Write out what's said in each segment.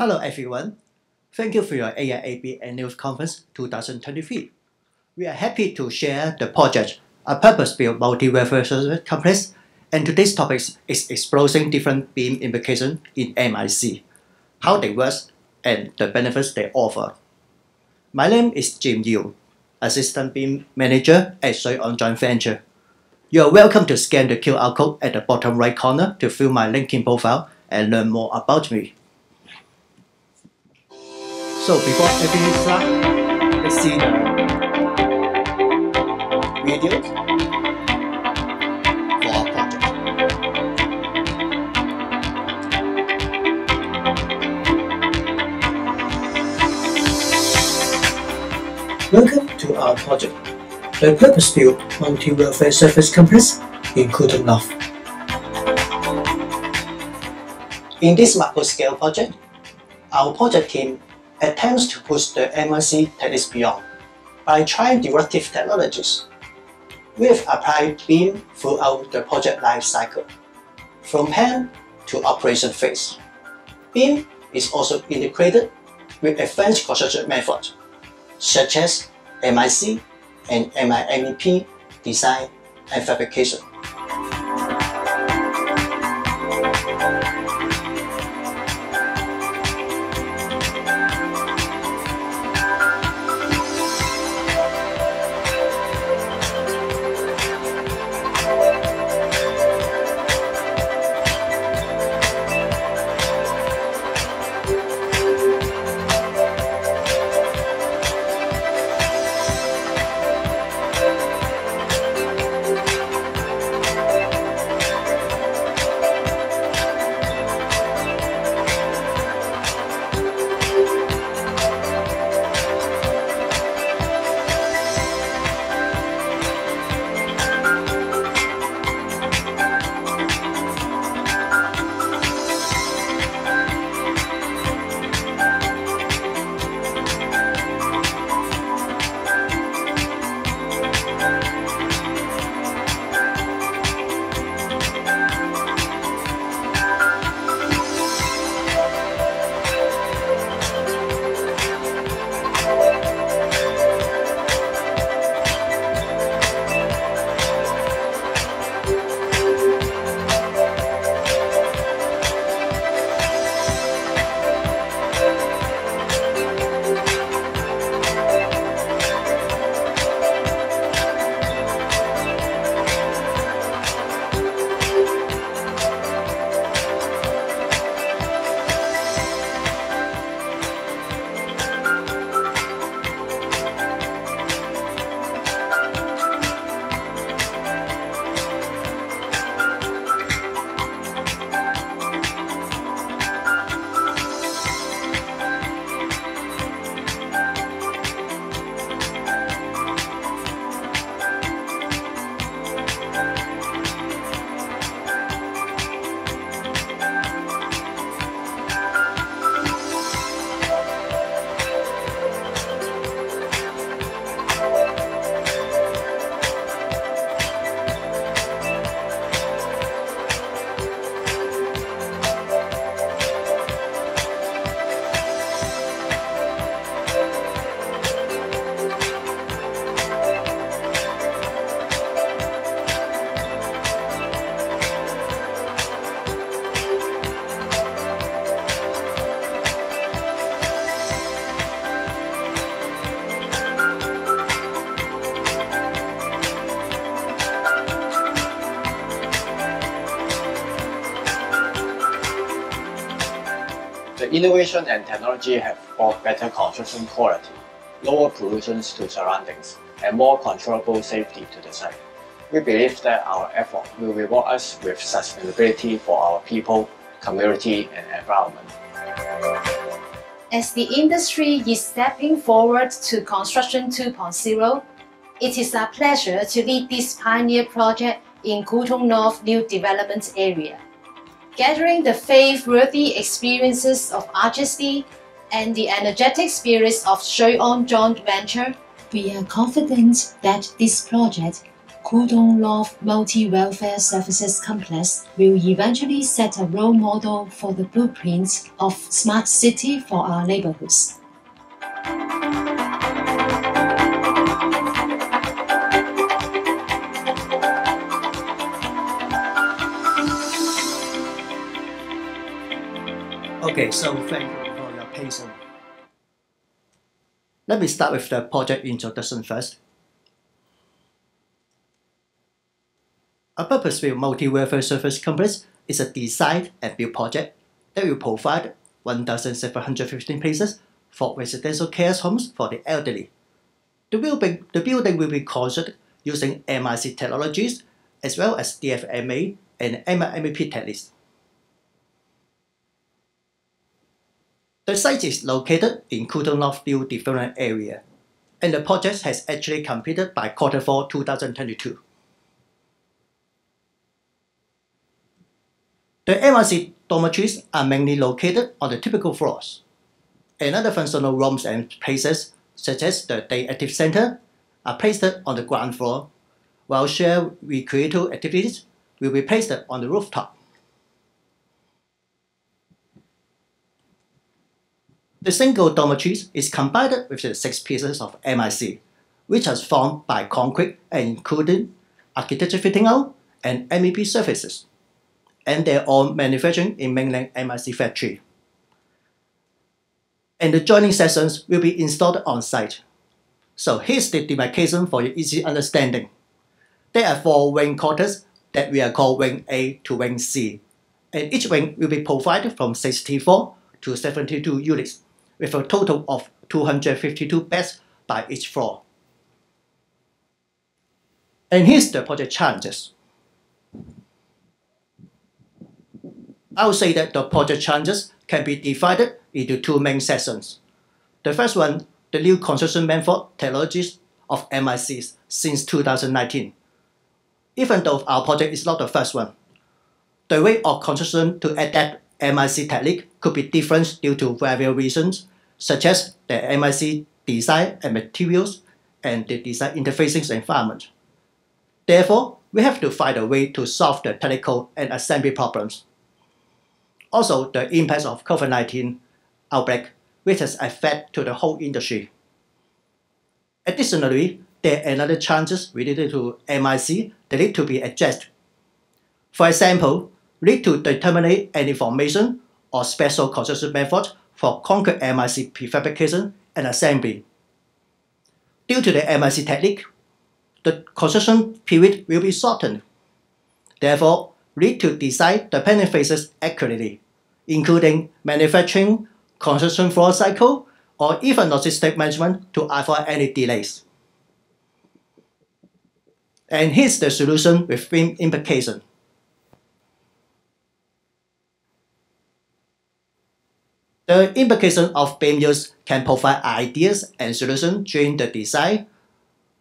Hello everyone. Thank you for your AIAB Annual Conference 2023. We are happy to share the project, a purpose-built multi-welfare service complex, and today's topic is exploring different BIM implications in MIC, how they work, and the benefits they offer. My name is Jim Yiu, Assistant BIM Manager at Shui On Joint Venture. You are welcome to scan the QR code at the bottom right corner to view my LinkedIn profile and learn more about me. So before everything starts, let's see the videos for our project. Welcome to our project, the purpose-built multi-welfare service complex in Kwu Tung North. In this macro-scale project, our project team attempts to push the MRC techniques beyond by trying disruptive technologies. We have applied BIM throughout the project life cycle, from plan to operation phase. BIM is also integrated with advanced construction methods such as MIC and MIMEP design and fabrication. The innovation and technology have brought better construction quality, lower pollution to surroundings, and more controllable safety to the site. We believe that our effort will reward us with sustainability for our people, community, and environment. As the industry is stepping forward to Construction 2.0, it is a pleasure to lead this pioneer project in Kwu Tung North New Development Area. Gathering the faith-worthy experiences of RGSD and the energetic spirits of Shui On Joint Venture, We are confident that this project Kwu Tung Love Multi-Welfare Services Complex will eventually set a role model for the blueprint of smart city for our neighborhoods. Okay, so thank you for your patience. Let me start with the project introduction first. A purpose-built multi-welfare service complex is a design and build project that will provide 1,715 places for residential care homes for the elderly. The building, the building will be constructed using MIC technologies as well as DFMA and MIMEP techniques. The site is located in Kwu Tung Northview Development Area, and the project has actually completed by quarter 4 2022. The MIC dormitories are mainly located on the typical floors. Another functional rooms and places, such as the Day Active Center, are placed on the ground floor, while shared recreational activities will be placed on the rooftop. The single dormitory is combined with the six pieces of MIC, which are formed by concrete and including architecture fitting out and MEP surfaces. And they're all manufactured in mainland MIC factory. And the joining sections will be installed on site. So here's the demarcation for your easy understanding. There are four wing quarters that we are called wing A to wing C. And each wing will be provided from 64 to 72 units with a total of 252 beds by each floor. And here's the project challenges. I would say that the project challenges can be divided into two main sections. The first one, the new construction method technologies of MICs since 2019. Even though our project is not the first one, the way of construction to adapt MIC technique could be different due to various reasons such as the MIC design and materials and the design interfacing environment. Therefore, we have to find a way to solve the technical and assembly problems. Also, the impact of COVID-19 outbreak, which has affected to the whole industry. Additionally, there are another challenges related to MIC that need to be addressed. For example, need to determine any formation or special construction method for concrete MIC prefabrication and assembly. Due to the MIC technique, the construction period will be shortened. Therefore, we need to design the panel faces accurately, including manufacturing, construction floor cycle, or even logistic management to avoid any delays. And here's the solution with BIM implication. The implication of BIM use can provide ideas and solutions during the design,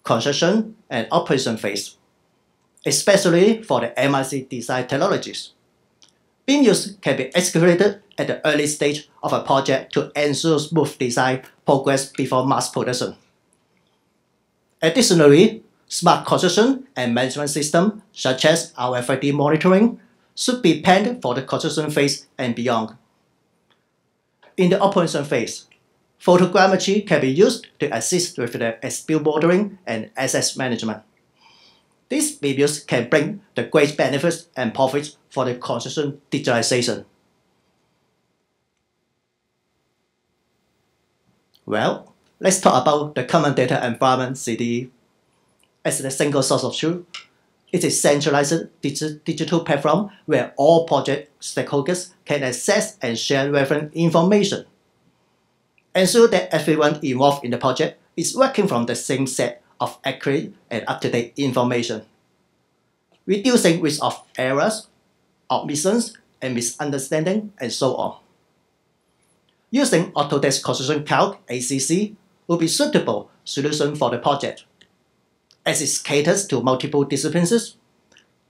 construction, and operation phase, especially for the MIC design technologies. BIM use can be executed at the early stage of a project to ensure smooth design progress before mass production. Additionally, smart construction and management systems such as RFID monitoring should be planned for the construction phase and beyond. In the operation phase, photogrammetry can be used to assist with the as-built modeling and asset management. These videos can bring the great benefits and profits for the construction digitalization. Well, let's talk about the Common Data Environment CDE. As the single source of truth, it is a centralized digital platform where all project stakeholders can access and share relevant information. Ensure that everyone involved in the project is working from the same set of accurate and up-to-date information. Reducing risk of errors, omissions, and misunderstanding, and so on. Using Autodesk Construction Cloud ACC will be suitable solution for the project as it caters to multiple disciplines.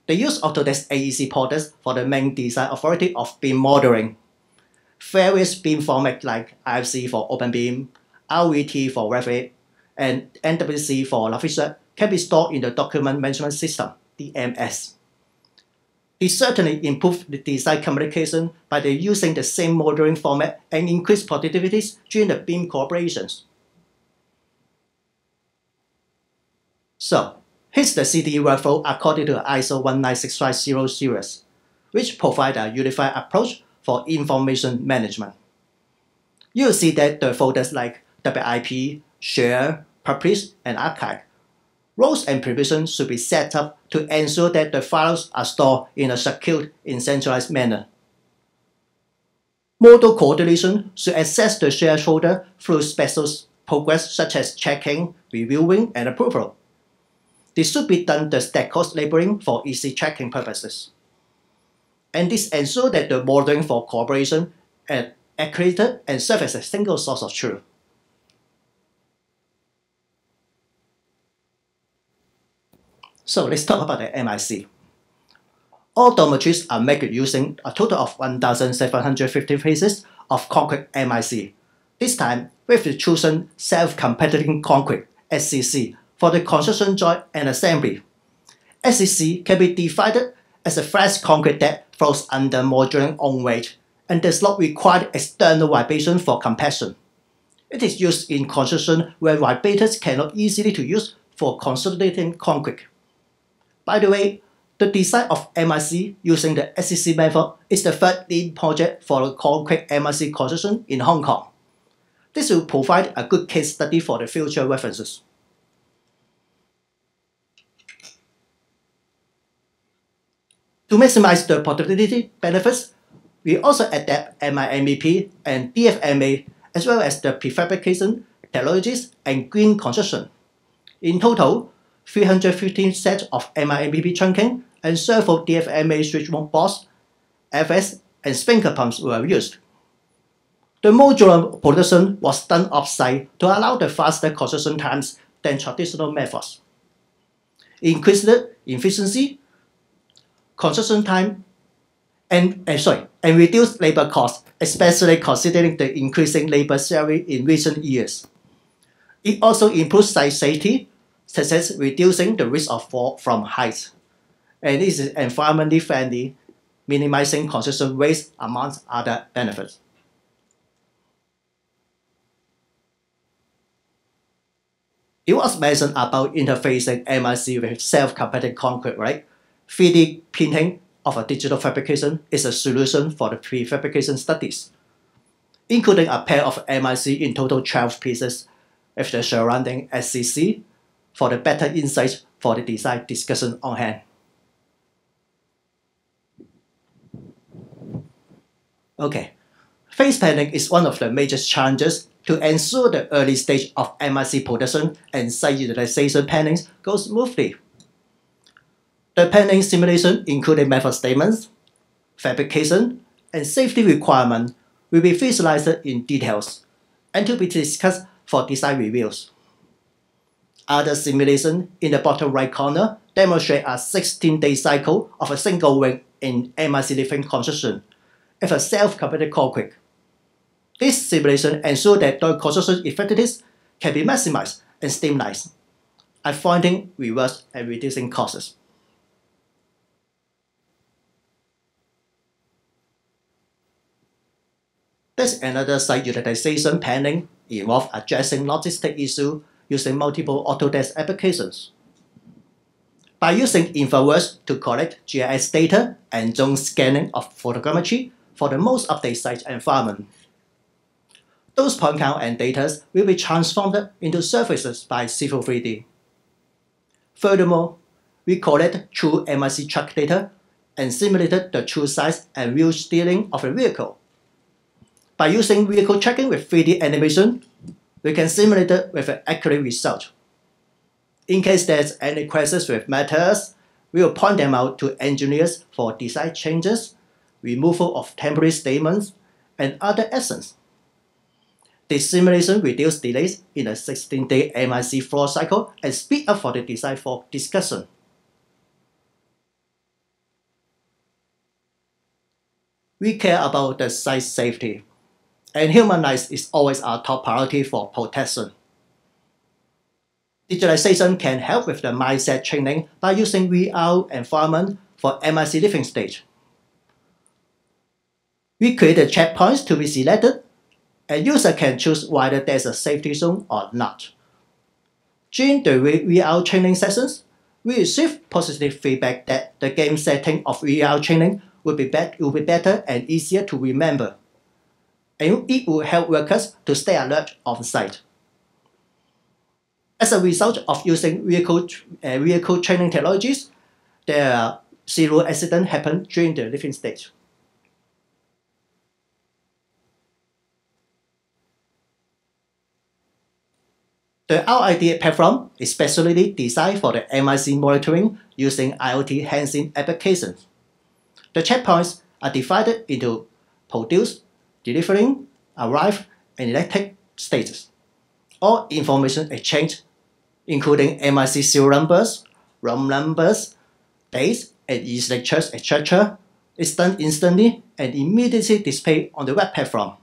They use of Autodesk AEC portals for the main design authority of BIM modeling. Various BIM formats like IFC for OpenBIM, RVT for Revit, and NWC for Navisworks can be stored in the Document Management System, DMS. This certainly improved the design communication by the using the same modeling format and increased productivities during the BIM collaborations. So, here's the CDE workflow according to ISO 19650 series, which provide a unified approach for information management. You'll see that the folders like WIP, Share, Publish, and Archive Roles and permissions should be set up to ensure that the files are stored in a secure centralized manner. Model coordination should access the shared folder through special programs such as checking, reviewing, and approval. This should be done the stack cost labeling for easy tracking purposes. And this ensures that the modeling for cooperation is accurate and serves as a single source of truth. So let's talk about the MIC. All dormitories are made using a total of 1,750 pieces of concrete MIC. This time, we've chosen self-compacting concrete SCC for the construction joint and assembly. SCC can be divided as a fresh concrete that flows under modular own weight and does not require external vibration for compaction. It is used in construction where vibrators cannot easily to use for consolidating concrete. By the way, the design of MIC using the SCC method is the third lead project for the concrete MIC construction in Hong Kong. This will provide a good case study for the future references. To maximize the productivity benefits, we also adapt MIMEP and DFMA as well as the prefabrication technologies and green construction. In total, 315 sets of MIMEP trunking and several DFMA switchboard boards, FS, and sprinkler pumps were used. The modular production was done off-site to allow the faster construction times than traditional methods. Increased efficiency, construction time, and, uh, sorry, and reduced labor costs, especially considering the increasing labor salary in recent years. It also improves site safety such as reducing the risk of fall from heights. And is environmentally friendly, minimizing construction waste amongst other benefits. It was mentioned about interfacing MIC with self-compacted concrete, right? 3D printing of a digital fabrication is a solution for the prefabrication studies, including a pair of MIC in total 12 pieces with the surrounding SCC for the better insights for the design discussion on hand. Okay, phase planning is one of the major challenges to ensure the early stage of MIC production and site utilization planning goes smoothly. The planning simulation, including method statements, fabrication, and safety requirements, will be visualized in details and to be discussed for design reviews. Other simulation in the bottom right corner demonstrate a 16-day cycle of a single wing in MIC living construction with a self-completed quick. This simulation ensures that the construction effectiveness can be maximized and stabilized, avoiding reverse and reducing costs. There's another site utilization planning involve addressing logistic issue using multiple Autodesk applications. By using InfraWorks to collect GIS data and zone scanning of photogrammetry for the most updated site environment. Those point cloud and data will be transformed into surfaces by Civil 3D. Furthermore, we collect true MIC truck data and simulated the true size and wheel steering of a vehicle. By using vehicle tracking with 3D animation, we can simulate it with an accurate result. In case there's any questions with methods, we will point them out to engineers for design changes, removal of temporary statements, and other actions. This simulation reduces delays in a 16-day MIC floor cycle and speed up for the design for discussion. We care about the site safety and human life is always our top priority for protection. Digitalization can help with the mindset training by using VR environment for MIC living stage. We create checkpoints to be selected, and user can choose whether there's a safety zone or not. During the VR training sessions, we receive positive feedback that the game setting of VR training be will be better and easier to remember, and it will help workers to stay alert on site. As a result of using vehicle, uh, vehicle training technologies, there are zero accidents happen during the living stage. The RFID platform is specially designed for the MIC monitoring using IoT hands-in applications. The checkpoints are divided into produce, delivering, arrive, and electric stages. All information exchange, including MIC serial numbers, room numbers, dates, and e-signatures, etc., is done instantly and immediately displayed on the web platform.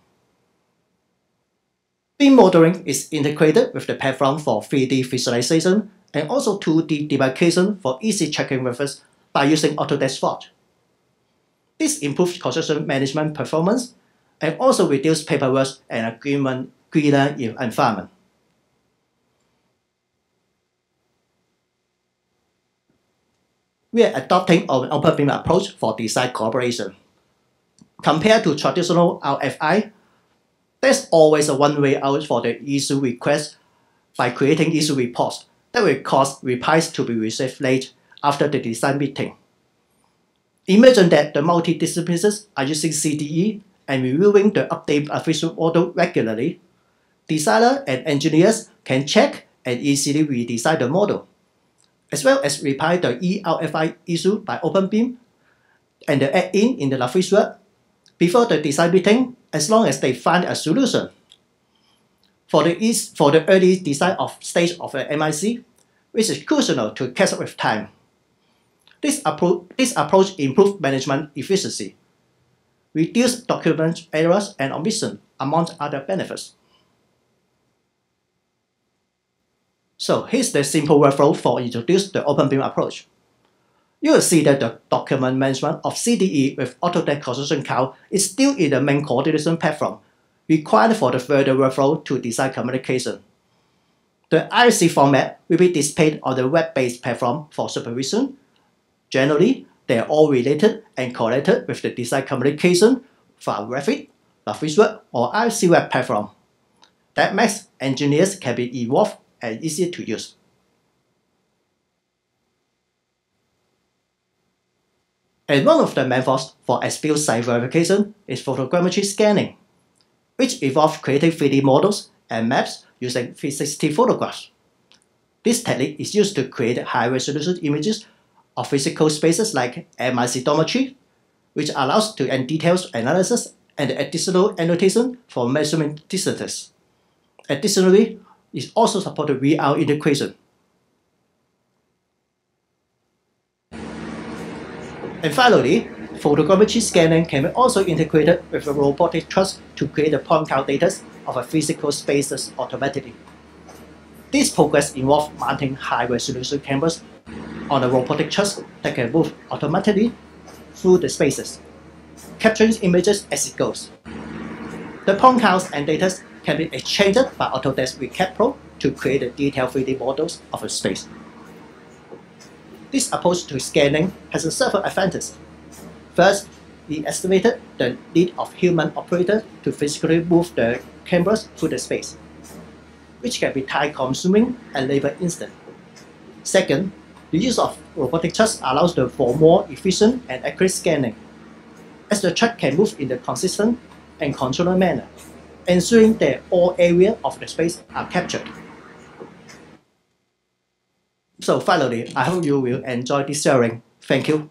BIM modeling is integrated with the platform for 3D visualization and also 2D demarcation for easy tracking methods by using Autodesk Forge. This improves construction management performance and also reduce paperwork and agreement greener environment. We are adopting an open BIM approach for design cooperation. Compared to traditional RFI, there's always a one-way out for the issue request by creating issue reports that will cause replies to be received late after the design meeting. Imagine that the multidisciplines are using CDE and reviewing the updated uh, official model regularly. Designers and engineers can check and easily redesign the model, as well as reply the ERFI issue by OpenBIM and the add-in in the LaFrisual before the design meeting as long as they find a solution. For the, for the early design of stage of the MIC, which is crucial to catch up with time. This, appro this approach improves management efficiency, reduce document errors and omission, among other benefits. So here's the simple workflow for introduce the OpenBIM approach. You will see that the document management of CDE with Autodesk Construction Cloud is still in the main coordination platform, required for the further workflow to design communication. The IFC format will be displayed on the web-based platform for supervision Generally, they are all related and correlated with the design communication via Revit, LaFrisual, or IFC web platform. That makes engineers can be involved and easier to use. And one of the methods for as-built site verification is photogrammetry scanning, which involves creating 3D models and maps using 360 photographs. This technique is used to create high-resolution images of physical spaces like MIC dormitory, which allows to end details analysis and additional annotation for measurement distances. Additionally, it also supports VR integration. And finally, photogrammetry scanning can be also integrated with a robotic truss to create the point cloud data of a physical spaces automatically. This progress involves mounting high-resolution cameras on a robotic truss that can move automatically through the spaces, capturing images as it goes. The point clouds and data can be exchanged by Autodesk ReCap Pro to create the detailed 3D models of a space. This approach to scanning has several advantages. First, we estimated the need of human operators to physically move the cameras through the space, which can be time-consuming and labor-instant. Second, the use of robotic trucks allows for more efficient and accurate scanning, as the truck can move in a consistent and controlled manner, ensuring that all areas of the space are captured. So finally, I hope you will enjoy this sharing. Thank you.